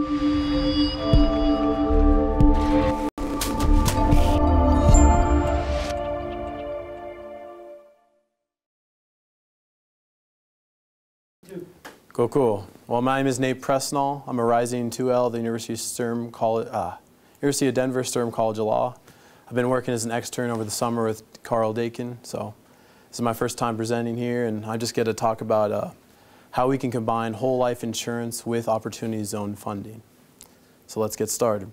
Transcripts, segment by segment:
Cool, cool. Well, my name is Nate Pressnall. I'm a rising 2L at the University of Sturm College, uh, University of Denver Sturm College of Law. I've been working as an extern over the summer with Karl Dakin, so this is my first time presenting here, and I just get to talk about uh, how we can combine whole life insurance with Opportunity Zone funding. So let's get started.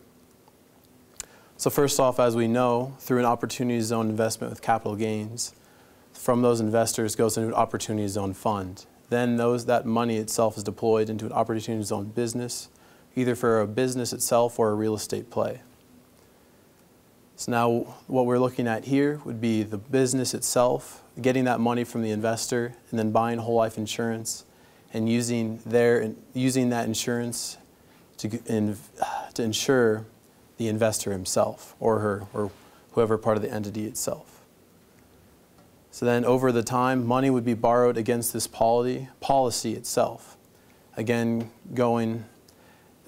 So first off, as we know, through an Opportunity Zone investment with capital gains, from those investors goes into an Opportunity Zone fund. Then those, that money itself is deployed into an Opportunity Zone business, either for a business itself or a real estate play. So now what we're looking at here would be the business itself, getting that money from the investor, and then buying whole life insurance and using, their, using that insurance to, in, to insure the investor himself or her or whoever part of the entity itself. So then over the time, money would be borrowed against this policy, policy itself. Again, going,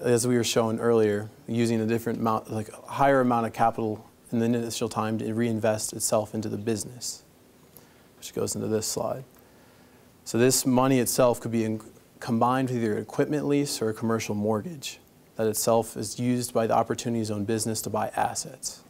as we were shown earlier, using a different amount, like a higher amount of capital in the initial time to reinvest itself into the business, which goes into this slide. So this money itself could be in, combined with either equipment lease or a commercial mortgage that itself is used by the Opportunity Zone business to buy assets.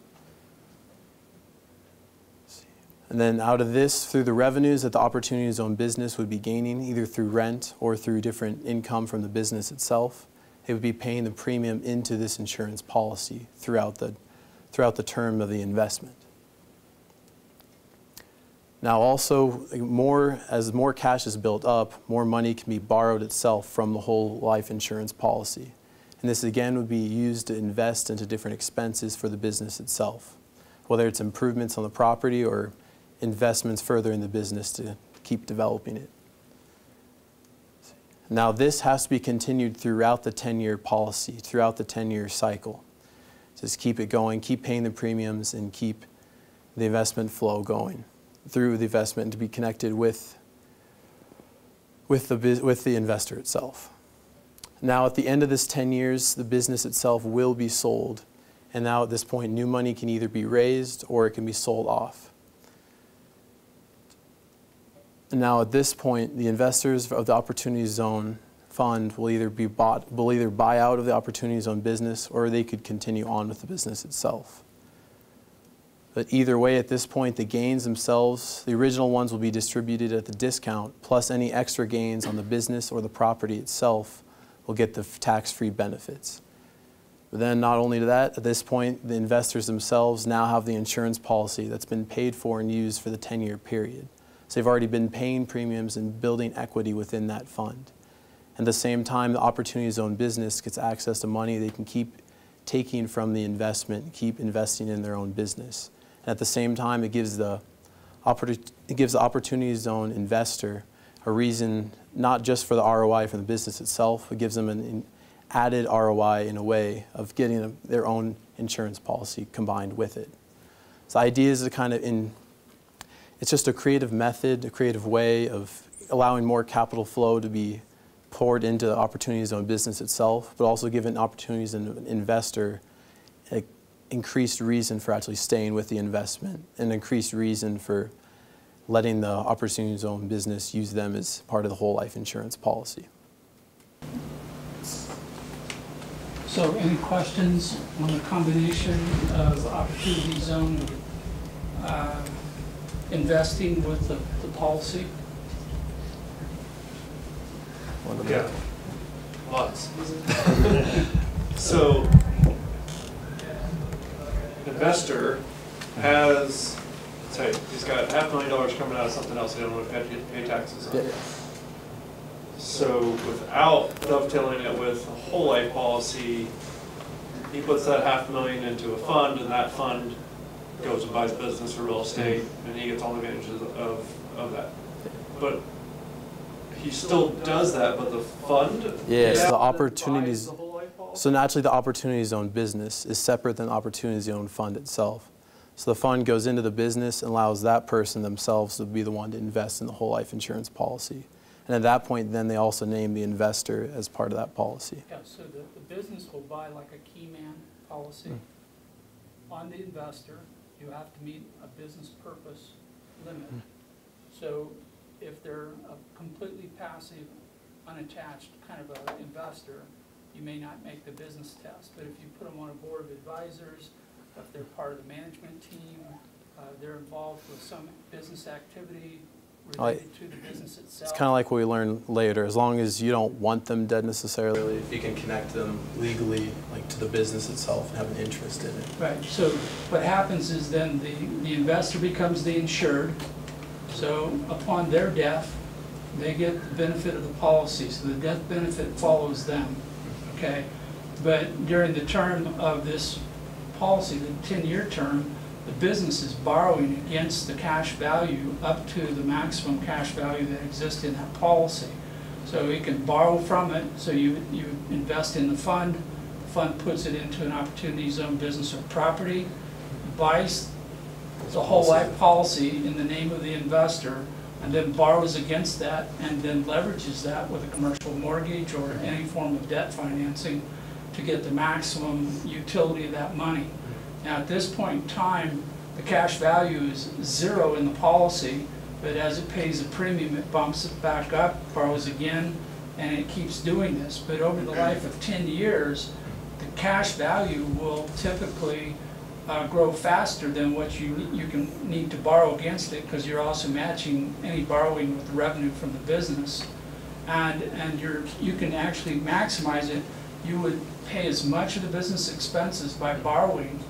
And then out of this, through the revenues that the Opportunity Zone business would be gaining, either through rent or through different income from the business itself, it would be paying the premium into this insurance policy throughout the, throughout the term of the investment. Now also, more, as more cash is built up, more money can be borrowed itself from the whole life insurance policy. And this again would be used to invest into different expenses for the business itself, whether it's improvements on the property or investments further in the business to keep developing it. Now this has to be continued throughout the 10-year policy, throughout the 10-year cycle. Just keep it going, keep paying the premiums, and keep the investment flow going through the investment and to be connected with, with, the, with the investor itself. Now, at the end of this 10 years, the business itself will be sold. And now at this point, new money can either be raised or it can be sold off. And now at this point, the investors of the Opportunity Zone fund will either be bought, will either buy out of the Opportunity Zone business or they could continue on with the business itself. But either way, at this point, the gains themselves, the original ones will be distributed at the discount, plus any extra gains on the business or the property itself will get the tax-free benefits. But then not only that, at this point, the investors themselves now have the insurance policy that's been paid for and used for the 10-year period. So they've already been paying premiums and building equity within that fund. At the same time, the Opportunity Zone business gets access to money they can keep taking from the investment, keep investing in their own business. At the same time, it gives the, it gives the Opportunity Zone investor a reason, not just for the ROI from the business itself, it gives them an added ROI in a way of getting their own insurance policy combined with it. So the idea is to kind of in, it's just a creative method, a creative way of allowing more capital flow to be poured into the Opportunity Zone business itself, but also giving opportunities an investor increased reason for actually staying with the investment, an increased reason for letting the Opportunity Zone business use them as part of the whole life insurance policy. So any questions on the combination of Opportunity Zone uh, investing with the, the policy? Yeah, lots. so, investor has, say, he's got half a million dollars coming out of something else he doesn't want to pay, pay taxes on. Yeah. So without dovetailing it with a whole life policy, he puts that half million into a fund, and that fund goes and buys business or real estate, mm-hmm. and he gets all the advantages of, of that. But he still does that, but the fund? Yes, yeah, the opportunities. the So naturally, the Opportunity Zone business is separate than the Opportunity Zone fund itself. So the fund goes into the business and allows that person themselves to be the one to invest in the whole life insurance policy. And at that point, then they also name the investor as part of that policy. Yeah, so the, the business will buy like a key man policy. Hmm. On the investor, you have to meet a business purpose limit. Hmm. So if they're a completely passive, unattached kind of a investor, you may not make the business test. But if you put them on a board of advisors, if they're part of the management team, uh, they're involved with some business activity related to the business itself. It's kind of like what we learned later. As long as you don't want them dead necessarily, if you can connect them legally, like to the business itself, and have an interest in it. Right, so what happens is then the, the investor becomes the insured. So upon their death, they get the benefit of the policy, so the death benefit follows them, okay? But during the term of this policy, the ten-year term, the business is borrowing against the cash value up to the maximum cash value that exists in that policy. So it can borrow from it, so you, you invest in the fund, the fund puts it into an opportunity zone business or property, buys the whole life policy in the name of the investor, and then borrows against that, and then leverages that with a commercial mortgage or any form of debt financing to get the maximum utility of that money. Now, at this point in time, the cash value is zero in the policy, but as it pays a premium, it bumps it back up, borrows again, and it keeps doing this. But over the life of 10 years, the cash value will typically uh, grow faster than what you, you can need to borrow against it, because you're also matching any borrowing with the revenue from the business. And, and you're, you can actually maximize it. You would pay as much of the business expenses by borrowing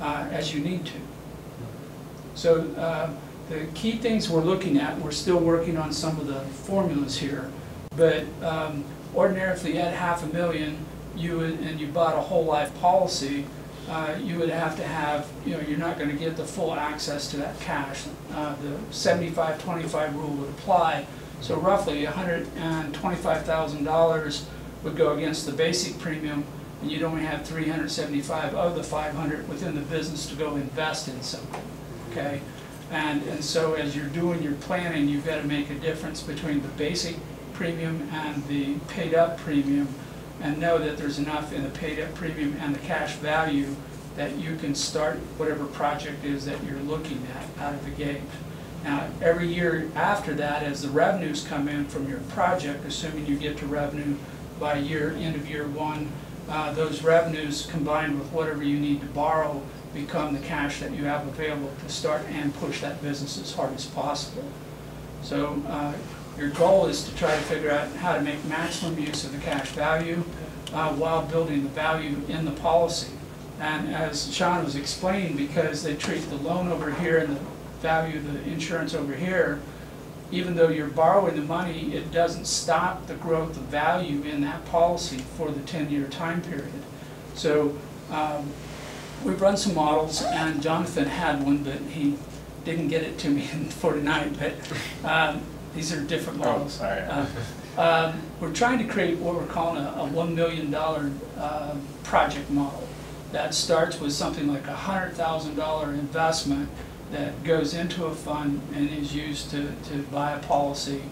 uh, as you need to. So uh, the key things we're looking at, we're still working on some of the formulas here, but um, ordinarily had half a million, you would, and you bought a whole life policy, uh, you would have to have, you know, you're not going to get the full access to that cash. Uh, The 75-25 rule would apply, so roughly $125,000 would go against the basic premium, and you'd only have 375 of the 500 within the business to go invest in something, okay? And, and so as you're doing your planning, you've got to make a difference between the basic premium and the paid-up premium, and know that there's enough in the paid-up premium and the cash value that you can start whatever project is that you're looking at out of the gate. Now, every year after that, as the revenues come in from your project, assuming you get to revenue by year, end of year one, uh, those revenues combined with whatever you need to borrow become the cash that you have available to start and push that business as hard as possible. So uh, your goal is to try to figure out how to make maximum use of the cash value uh, while building the value in the policy. And as Sean was explaining, because they treat the loan over here and the value of the insurance over here, even though you're borrowing the money, it doesn't stop the growth of value in that policy for the 10-year time period. So um, we've run some models, and Jonathan had one, but he didn't get it to me for tonight, but um, these are different Oh, models. sorry. Uh, um, We're trying to create what we're calling a a $1 million uh, project model. That starts with something like a $100,000 investment that goes into a fund and is used to, to buy a policy,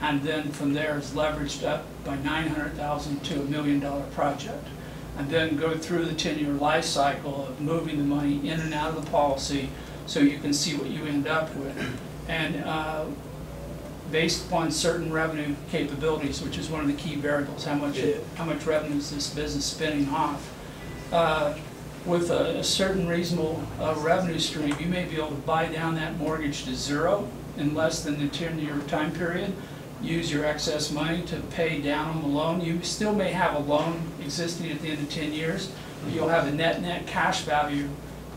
and then from there is leveraged up by 900,000 to a million dollar project. And then go through the 10-year life cycle of moving the money in and out of the policy so you can see what you end up with. And uh, based upon certain revenue capabilities, which is one of the key variables, how much, Yeah. how much revenue is this business spinning off? Uh, With a a certain reasonable uh, revenue stream, you may be able to buy down that mortgage to zero in less than the 10-year time period, use your excess money to pay down on the loan. You still may have a loan existing at the end of 10 years, but you'll have a net-net cash value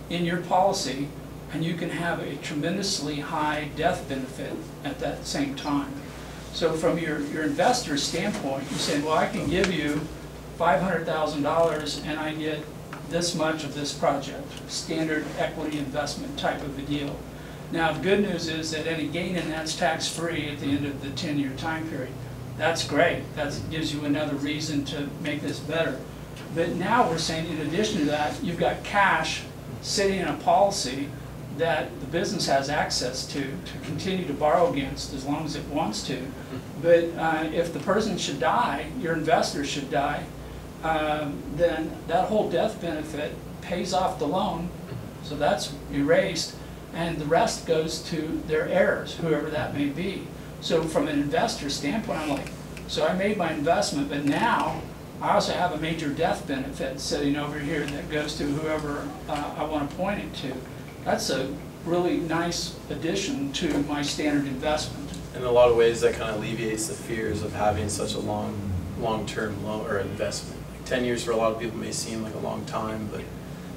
in your policy, and you can have a tremendously high death benefit at that same time. So from your, your investor's standpoint, you say, well, I can give you $500,000 and I get this much of this project, standard equity investment type of a deal. Now, the good news is that any gain in that's tax-free at the end of the 10-year time period. That's great, that gives you another reason to make this better. But now we're saying in addition to that, you've got cash sitting in a policy that the business has access to, to continue to borrow against as long as it wants to. But uh, if the person should die, your investor should die, um, then that whole death benefit pays off the loan, so that's erased, and the rest goes to their heirs, whoever that may be. So from an investor standpoint, I'm like, so I made my investment, but now I also have a major death benefit sitting over here that goes to whoever uh, I want to point it to. That's a really nice addition to my standard investment. In a lot of ways, that kind of alleviates the fears of having such a long, long-term loan or investment. Like Ten years for a lot of people may seem like a long time, but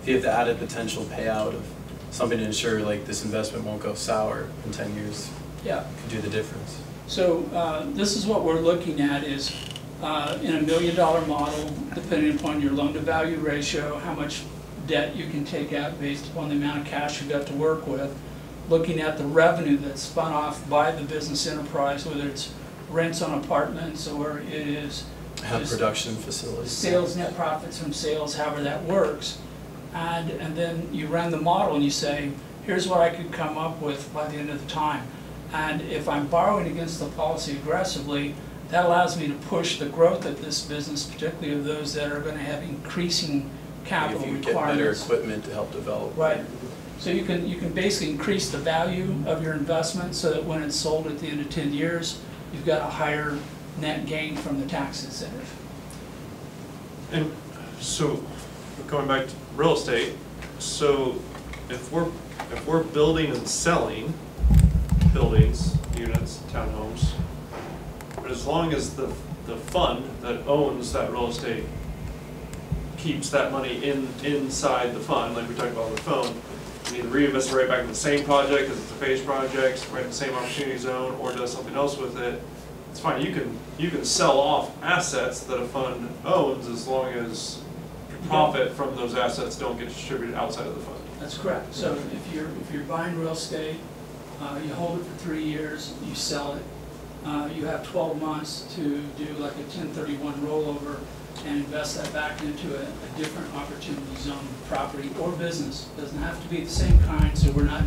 if you have the added potential payout of something to ensure like this investment won't go sour in ten years, Yeah. could do the difference. So uh, this is what we're looking at is uh, in a million dollar model, depending upon your loan to value ratio, how much debt you can take out based upon the amount of cash you've got to work with, looking at the revenue that's spun off by the business enterprise, whether it's rents on apartments or it is Have production facilities. sales, net profits from sales, however that works. And, and then you run the model and you say, here's what I could come up with by the end of the time. And if I'm borrowing against the policy aggressively, that allows me to push the growth of this business, particularly of those that are gonna have increasing capital If you get better equipment to help develop. Right. So you can, you can basically increase the value of your investment so that when it's sold at the end of ten years, you've got a higher net gain from the tax incentive. And so, going back to real estate, so if we're, if we're building and selling buildings, units, townhomes, but as long as the, the fund that owns that real estate keeps that money in, inside the fund, like we talked about the phone, you either reinvest it right back in the same project, because it's a phase project, right in the same opportunity zone, or does something else with it, it's fine, you can, you can sell off assets that a fund owns as long as profit from those assets don't get distributed outside of the fund. That's correct. So if you're, if you're buying real estate, uh, you hold it for three years, you sell it, uh, you have twelve months to do like a ten thirty-one rollover and invest that back into a, a different opportunity zone property or business. It Doesn't have to be the same kind, so we're not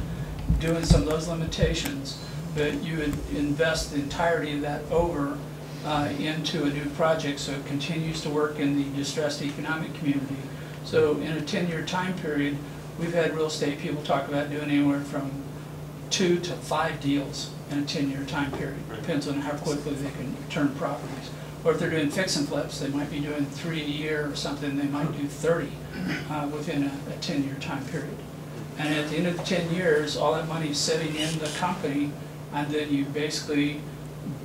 doing some of those limitations. But you would invest the entirety of that over, uh, into a new project, so it continues to work in the distressed economic community. So in a ten-year time period, we've had real estate people talk about doing anywhere from two to five deals in a ten-year time period. Depends on how quickly they can turn properties. Or if they're doing fix and flips, they might be doing three a year or something, they might do thirty uh, within a, a ten-year time period. And at the end of the ten years, all that money is sitting in the company, and then you basically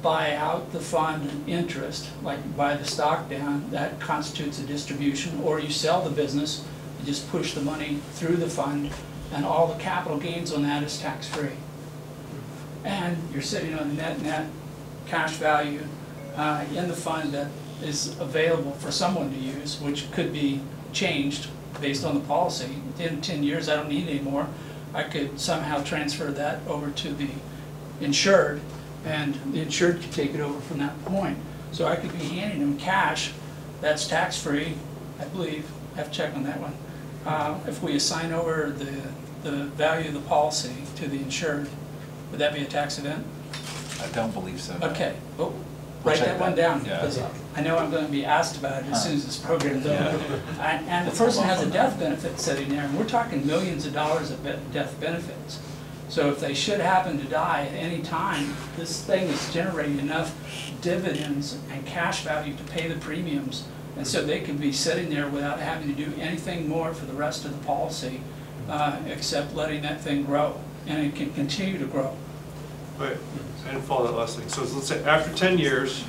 buy out the fund interest, like buy the stock down, that constitutes a distribution, or you sell the business, you just push the money through the fund, and all the capital gains on that is tax-free. And you're sitting on net, net cash value uh, in the fund that is available for someone to use, which could be changed based on the policy. In ten years, I don't need any more. I could somehow transfer that over to the insured, and the insured could take it over from that point. So I could be handing them cash, that's tax-free, I believe, I have to check on that one. Uh, If we assign over the, the value of the policy to the insured, would that be a tax event? I don't believe so. no. Okay, We'll write that one down, because I know I'm gonna be asked about it as soon as this program's over. And, and the person has a death benefit sitting there, and we're talking millions of dollars of be- death benefits. So if they should happen to die at any time, this thing is generating enough dividends and cash value to pay the premiums. And so they could be sitting there without having to do anything more for the rest of the policy, uh, except letting that thing grow, and it can continue to grow. Wait, I didn't follow that last thing. So let's say after ten years,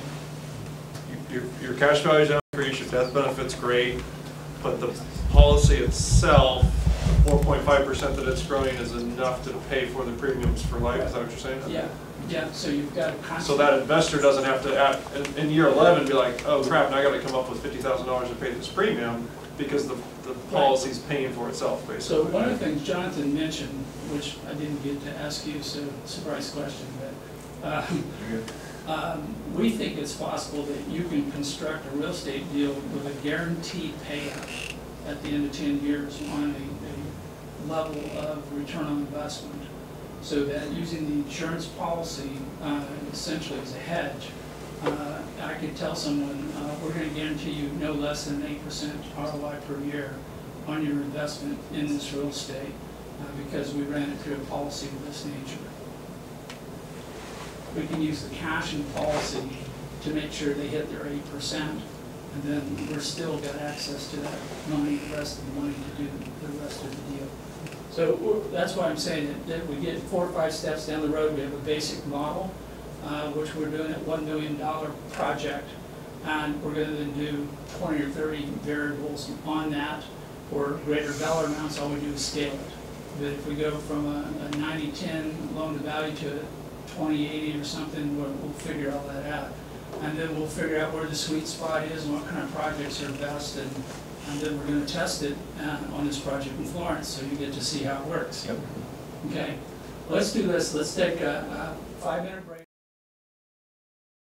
you- your, your cash value don't increase, your death benefit's great, but the policy itself, four point five percent that it's growing is enough to pay for the premiums for life, is that what you're saying? Yeah, yeah, so you've got a. So that investor doesn't have to, at, in, in year eleven, be like, oh crap, now I gotta come up with fifty thousand dollars to pay this premium, because the, the policy's paying for itself, basically. So one of the things Jonathan mentioned, which I didn't get to ask you, so surprise question, but, uh, um, we think it's possible that you can construct a real estate deal with a guaranteed payout at the end of ten years on a, a level of return on investment. So that using the insurance policy uh, essentially as a hedge, uh, I could tell someone, uh, we're gonna guarantee you no less than eight percent ROI per year on your investment in this real estate, because we ran it through a policy of this nature. We can use the cash in policy to make sure they hit their eight percent, and then we're still got access to that money, the rest of the money to do the rest of the deal. So that's why I'm saying that, that we get four or five steps down the road, we have a basic model, uh, which we're doing at one million dollar project. And we're gonna then do twenty or thirty variables on that for greater dollar amounts, all we do is scale it. But if we go from a, a 90-10 loan to value to a 20-80 or something, we'll, we'll figure all that out. And then we'll figure out where the sweet spot is and what kind of projects are best, and, and then we're gonna test it, uh, on this project in Florence, so you get to see how it works. Yep. Okay, let's do this, let's take a, a five-minute break.